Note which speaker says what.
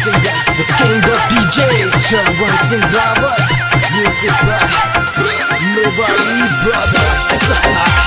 Speaker 1: Introducing the king of DJ, Shawan Singh Rawat. Music by Nobody Brothers.